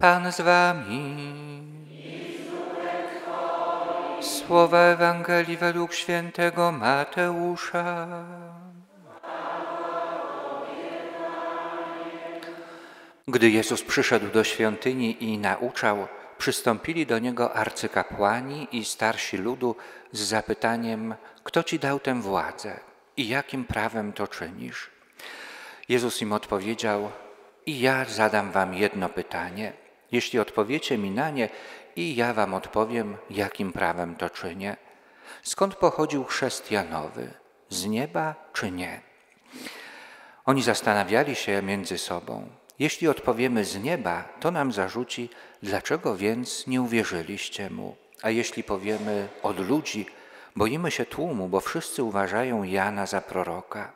Pan z wami. Słowa Ewangelii według świętego Mateusza. Gdy Jezus przyszedł do świątyni i nauczał, przystąpili do niego arcykapłani i starsi ludu z zapytaniem: Kto ci dał tę władzę i jakim prawem to czynisz? Jezus im odpowiedział: I ja zadam wam jedno pytanie. Jeśli odpowiecie mi na nie, i ja wam odpowiem, jakim prawem to czynię. Skąd pochodził chrzest Janowy? Z nieba czy nie? Oni zastanawiali się między sobą. Jeśli odpowiemy z nieba, to nam zarzuci, dlaczego więc nie uwierzyliście mu? A jeśli powiemy od ludzi, boimy się tłumu, bo wszyscy uważają Jana za proroka.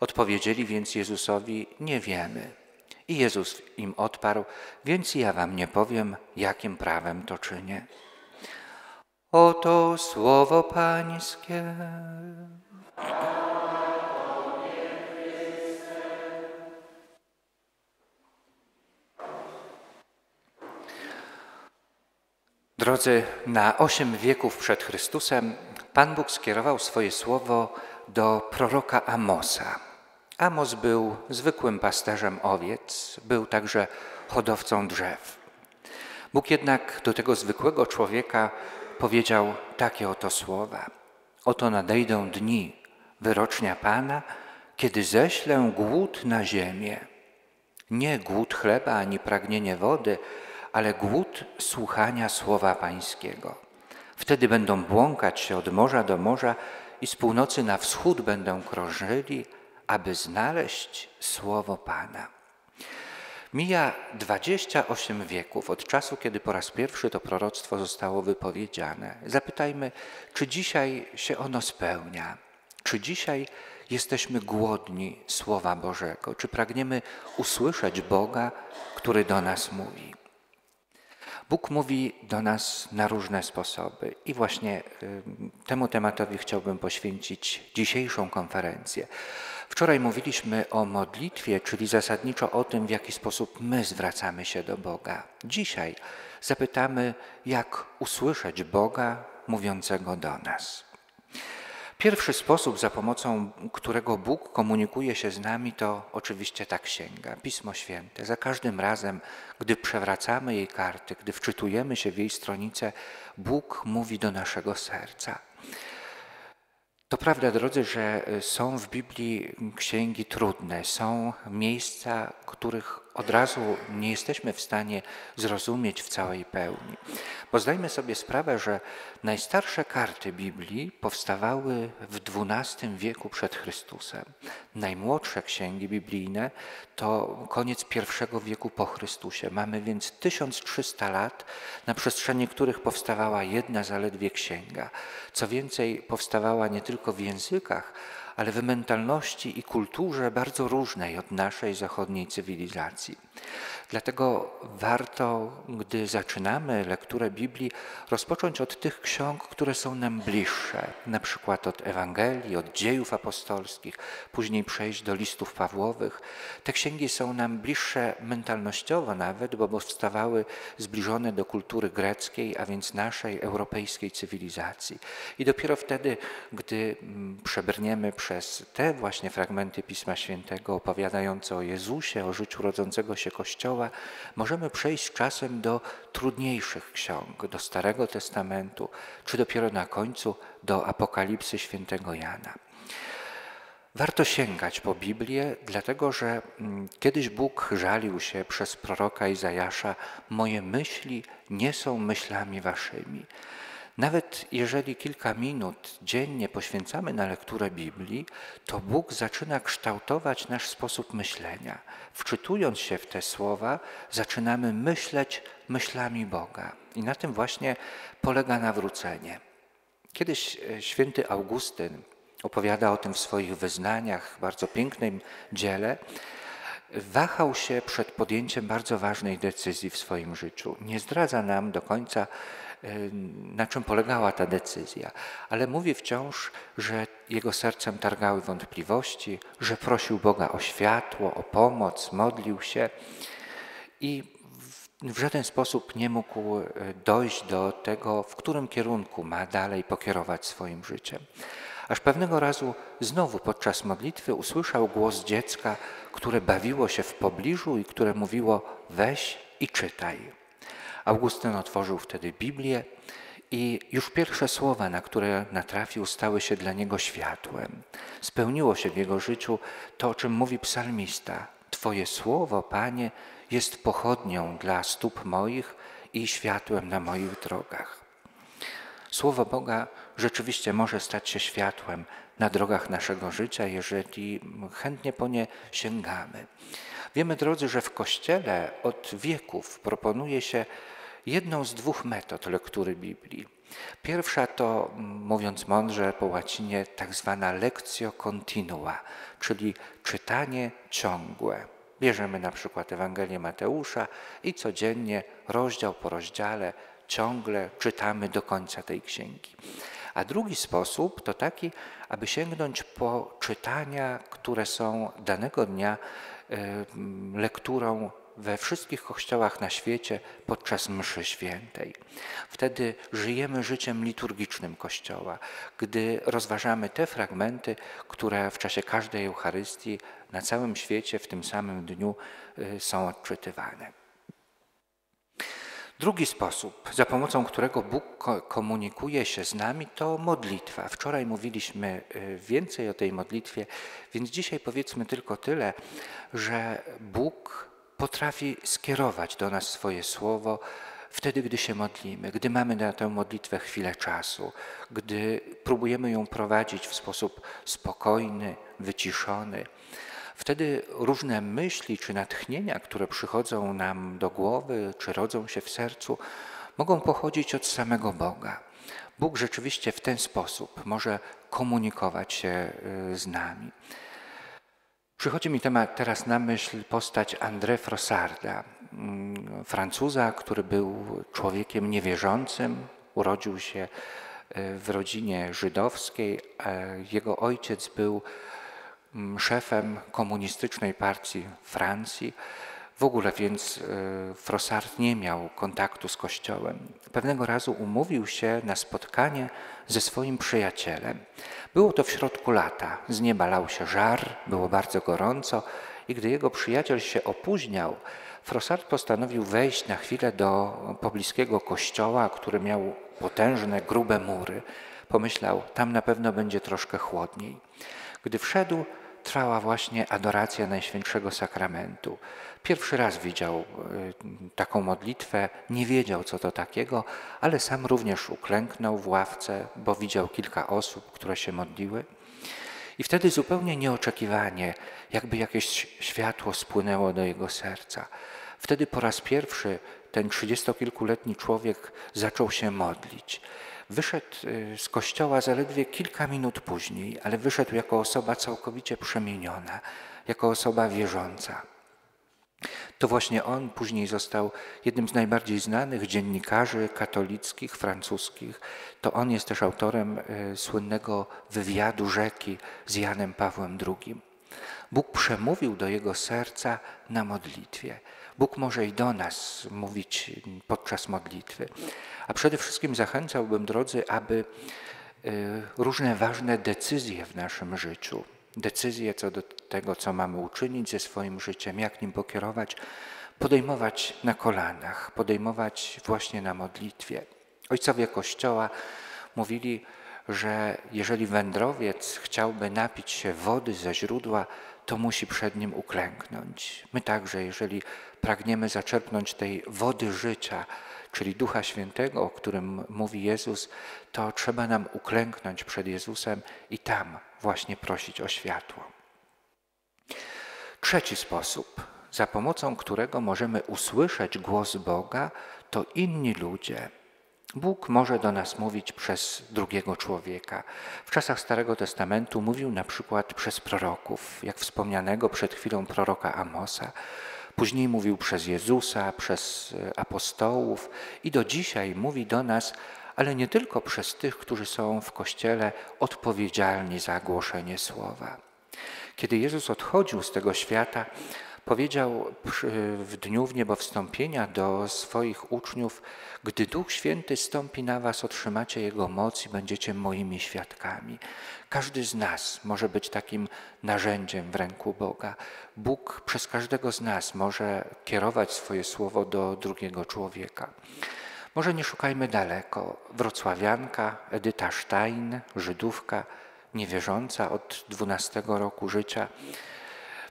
Odpowiedzieli więc Jezusowi: Nie wiemy. I Jezus im odparł: Więc ja wam nie powiem, jakim prawem to czynię. Oto słowo Pańskie. Drodzy, na osiem wieków przed Chrystusem Pan Bóg skierował swoje słowo do proroka Amosa. Amos był zwykłym pasterzem owiec, był także hodowcą drzew. Bóg jednak do tego zwykłego człowieka powiedział takie oto słowa: Oto nadejdą dni wyrocznia Pana, kiedy ześlę głód na ziemię. Nie głód chleba ani pragnienie wody, ale głód słuchania słowa Pańskiego. Wtedy będą błąkać się od morza do morza i z północy na wschód będą krążyli, aby znaleźć słowo Pana. Mija 28 wieków od czasu, kiedy po raz pierwszy to proroctwo zostało wypowiedziane. Zapytajmy, czy dzisiaj się ono spełnia? Czy dzisiaj jesteśmy głodni Słowa Bożego? Czy pragniemy usłyszeć Boga, który do nas mówi? Bóg mówi do nas na różne sposoby i właśnie temu tematowi chciałbym poświęcić dzisiejszą konferencję. Wczoraj mówiliśmy o modlitwie, czyli zasadniczo o tym, w jaki sposób my zwracamy się do Boga. Dzisiaj zapytamy, jak usłyszeć Boga mówiącego do nas. Pierwszy sposób, za pomocą którego Bóg komunikuje się z nami, to oczywiście ta księga, Pismo Święte. Za każdym razem, gdy przewracamy jej karty, gdy wczytujemy się w jej stronicę, Bóg mówi do naszego serca. To prawda, drodzy, że są w Biblii księgi trudne, są miejsca, których od razu nie jesteśmy w stanie zrozumieć w całej pełni. Bo zdajmy sobie sprawę, że najstarsze karty Biblii powstawały w XII wieku przed Chrystusem. Najmłodsze księgi biblijne to koniec I wieku po Chrystusie. Mamy więc 1300 lat, na przestrzeni których powstawała jedna zaledwie księga. Co więcej, powstawała nie tylko w językach, ale w mentalności i kulturze bardzo różnej od naszej zachodniej cywilizacji. Dlatego warto, gdy zaczynamy lekturę Biblii, rozpocząć od tych ksiąg, które są nam bliższe, na przykład od Ewangelii, od dziejów apostolskich, później przejść do listów Pawłowych. Te księgi są nam bliższe mentalnościowo nawet, bo powstawały zbliżone do kultury greckiej, a więc naszej europejskiej cywilizacji. I dopiero wtedy, gdy mm, przebrniemy przez te właśnie fragmenty Pisma Świętego opowiadające o Jezusie, o życiu rodzącego się Kościoła, możemy przejść czasem do trudniejszych ksiąg, do Starego Testamentu, czy dopiero na końcu do Apokalipsy świętego Jana. Warto sięgać po Biblię, dlatego że mm, kiedyś Bóg żalił się przez proroka Izajasza: Moje myśli nie są myślami waszymi. Nawet jeżeli kilka minut dziennie poświęcamy na lekturę Biblii, to Bóg zaczyna kształtować nasz sposób myślenia. Wczytując się w te słowa, zaczynamy myśleć myślami Boga. I na tym właśnie polega nawrócenie. Kiedyś e, święty Augustyn opowiada o tym w swoich wyznaniach, bardzo pięknym dziele. Wahał się przed podjęciem bardzo ważnej decyzji w swoim życiu. Nie zdradza nam do końca, na czym polegała ta decyzja, ale mówi wciąż, że jego sercem targały wątpliwości, że prosił Boga o światło, o pomoc, modlił się i w żaden sposób nie mógł e, dojść do tego, w którym kierunku ma dalej pokierować swoim życiem. Aż pewnego razu znowu podczas modlitwy usłyszał głos dziecka, które bawiło się w pobliżu i które mówiło: Weź i czytaj. Augustyn otworzył wtedy Biblię i już pierwsze słowa, na które natrafił, stały się dla niego światłem. Spełniło się w jego życiu to, o czym mówi psalmista: Twoje słowo, Panie, jest pochodnią dla stóp moich i światłem na moich drogach. Słowo Boga rzeczywiście może stać się światłem na drogach naszego życia, jeżeli chętnie po nie sięgamy. Wiemy, drodzy, że w Kościele od wieków proponuje się jedną z dwóch metod lektury Biblii. Pierwsza to, mówiąc mądrze po łacinie, tak zwana lectio continua, czyli czytanie ciągłe. Bierzemy na przykład Ewangelię Mateusza i codziennie, rozdział po rozdziale, ciągle czytamy do końca tej księgi. A drugi sposób to taki, aby sięgnąć po czytania, które są danego dnia lekturą we wszystkich kościołach na świecie podczas mszy świętej. Wtedy żyjemy życiem liturgicznym Kościoła, gdy rozważamy te fragmenty, które w czasie każdej Eucharystii na całym świecie w tym samym dniu y, są odczytywane. Drugi sposób, za pomocą którego Bóg komunikuje się z nami, to modlitwa. Wczoraj mówiliśmy y, więcej o tej modlitwie, więc dzisiaj powiedzmy tylko tyle, że Bóg potrafi skierować do nas swoje słowo wtedy, gdy się modlimy, gdy mamy na tę modlitwę chwilę czasu, gdy próbujemy ją prowadzić w sposób spokojny, wyciszony. Wtedy różne myśli czy natchnienia, które przychodzą nam do głowy, czy rodzą się w sercu, mogą pochodzić od samego Boga. Bóg rzeczywiście w ten sposób może komunikować się y, z nami. Przychodzi mi temat teraz na myśl postać André Frossarda, mm, Francuza, który był człowiekiem niewierzącym, urodził się y, w rodzinie żydowskiej. Jego ojciec był szefem komunistycznej partii Francji. W ogóle więc e, Frossard nie miał kontaktu z Kościołem. Pewnego razu umówił się na spotkanie ze swoim przyjacielem. Było to w środku lata. Z nieba lał się żar, było bardzo gorąco i gdy jego przyjaciel się opóźniał, Frossard postanowił wejść na chwilę do pobliskiego kościoła, który miał potężne, grube mury. Pomyślał, tam na pewno będzie troszkę chłodniej. Gdy wszedł, trwała właśnie adoracja Najświętszego Sakramentu. Pierwszy raz widział y, taką modlitwę, nie wiedział co to takiego, ale sam również uklęknął w ławce, bo widział kilka osób, które się modliły. I wtedy zupełnie nieoczekiwanie, jakby jakieś światło spłynęło do jego serca. Wtedy po raz pierwszy ten trzydziestokilkuletni człowiek zaczął się modlić. Wyszedł y, z kościoła zaledwie kilka minut później, ale wyszedł jako osoba całkowicie przemieniona, jako osoba wierząca. To właśnie on później został jednym z najbardziej znanych dziennikarzy katolickich, francuskich. To on jest też autorem y, słynnego wywiadu rzeki z Janem Pawłem II. Bóg przemówił do jego serca na modlitwie. Bóg może i do nas mówić podczas modlitwy. A przede wszystkim zachęcałbym, drodzy, aby y, różne ważne decyzje w naszym życiu, decyzje co do tego, co mamy uczynić ze swoim życiem, jak nim pokierować, podejmować na kolanach, podejmować właśnie na modlitwie. Ojcowie Kościoła mówili, że jeżeli wędrowiec chciałby napić się wody ze źródła, to musi przed nim uklęknąć. My także, jeżeli pragniemy zaczerpnąć tej wody życia, czyli Ducha Świętego, o którym mówi Jezus, to trzeba nam uklęknąć przed Jezusem i tam właśnie prosić o światło. Trzeci sposób, za pomocą którego możemy usłyszeć głos Boga, to inni ludzie. Bóg może do nas mówić przez drugiego człowieka. W czasach Starego Testamentu mówił na przykład przez proroków, jak wspomnianego przed chwilą proroka Amosa, Później mówił przez Jezusa, przez e, apostołów i do dzisiaj mówi do nas, ale nie tylko przez tych, którzy są w Kościele odpowiedzialni za głoszenie słowa. Kiedy Jezus odchodził z tego świata, Powiedział w dniu w do swoich uczniów, gdy Duch Święty stąpi na was, otrzymacie Jego moc i będziecie moimi świadkami. Każdy z nas może być takim narzędziem w ręku Boga. Bóg przez każdego z nas może kierować swoje słowo do drugiego człowieka. Może nie szukajmy daleko. Wrocławianka, Edyta Stein, Żydówka, niewierząca od 12 roku życia,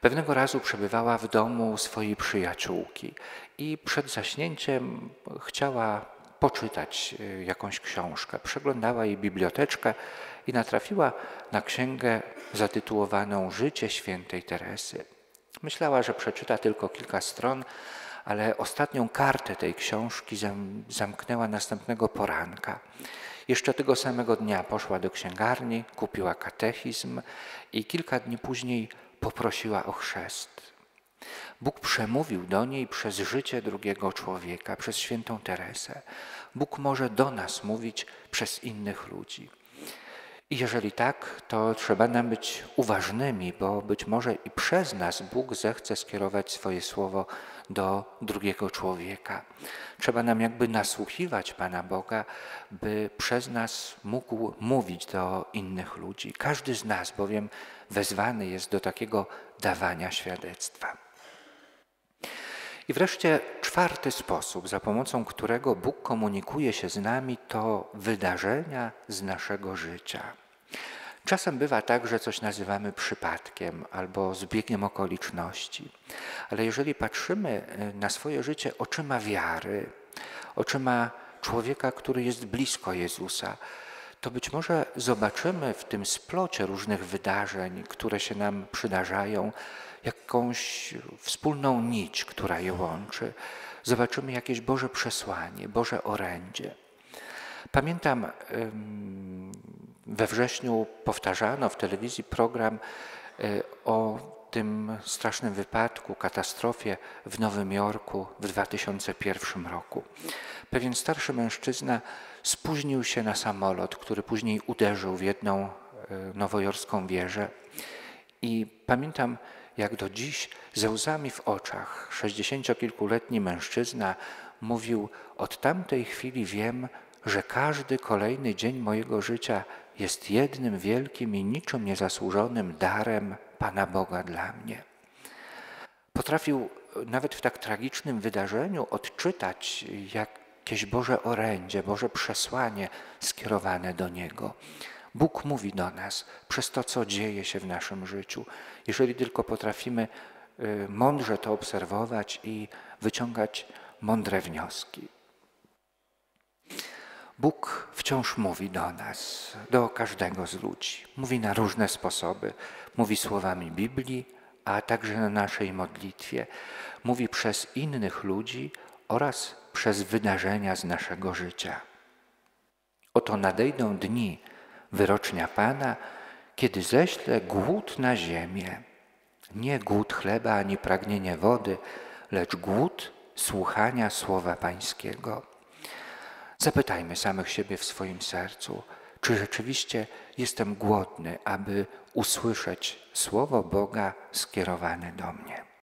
Pewnego razu przebywała w domu swojej przyjaciółki i przed zaśnięciem chciała poczytać e, jakąś książkę. Przeglądała jej biblioteczkę i natrafiła na księgę zatytułowaną Życie świętej Teresy. Myślała, że przeczyta tylko kilka stron, ale ostatnią kartę tej książki zamknęła następnego poranka. Jeszcze tego samego dnia poszła do księgarni, kupiła katechizm i kilka dni później poprosiła o chrzest. Bóg przemówił do niej przez życie drugiego człowieka, przez świętą Teresę. Bóg może do nas mówić przez innych ludzi. I jeżeli tak, to trzeba nam być uważnymi, bo być może i przez nas Bóg zechce skierować swoje słowo do drugiego człowieka. Trzeba nam jakby nasłuchiwać Pana Boga, by przez nas mógł mówić do innych ludzi. Każdy z nas bowiem wezwany jest do takiego dawania świadectwa. I wreszcie czwarty sposób, za pomocą którego Bóg komunikuje się z nami, to wydarzenia z naszego życia. Czasem bywa tak, że coś nazywamy przypadkiem albo zbiegiem okoliczności, ale jeżeli patrzymy e, na swoje życie oczyma wiary, oczyma człowieka, który jest blisko Jezusa, to być może zobaczymy w tym splocie różnych wydarzeń, które się nam przydarzają, jakąś wspólną nić, która je łączy. Zobaczymy jakieś Boże przesłanie, Boże orędzie. Pamiętam, we wrześniu powtarzano w telewizji program e, o tym strasznym wypadku, katastrofie w Nowym Jorku w 2001 roku. Pewien starszy mężczyzna spóźnił się na samolot, który później uderzył w jedną e, nowojorską wieżę. I pamiętam, jak do dziś ze łzami w oczach sześćdziesięciokilkuletni mężczyzna mówił: Od tamtej chwili wiem, że każdy kolejny dzień mojego życia jest jednym wielkim i niczym niezasłużonym darem Pana Boga dla mnie. Potrafił nawet w tak tragicznym wydarzeniu odczytać jakieś Boże orędzie, Boże przesłanie skierowane do Niego. Bóg mówi do nas przez to, co dzieje się w naszym życiu. Jeżeli tylko potrafimy y, mądrze to obserwować i wyciągać mądre wnioski. Bóg wciąż mówi do nas, do każdego z ludzi. Mówi na różne sposoby. Mówi słowami Biblii, a także na naszej modlitwie. Mówi przez innych ludzi oraz przez wydarzenia z naszego życia. Oto nadejdą dni wyrocznia Pana, kiedy ześlę głód na ziemię. Nie głód chleba ani pragnienie wody, lecz głód słuchania słowa Pańskiego. Zapytajmy samych siebie w swoim sercu, czy rzeczywiście jestem głodny, aby usłyszeć słowo Boga skierowane do mnie.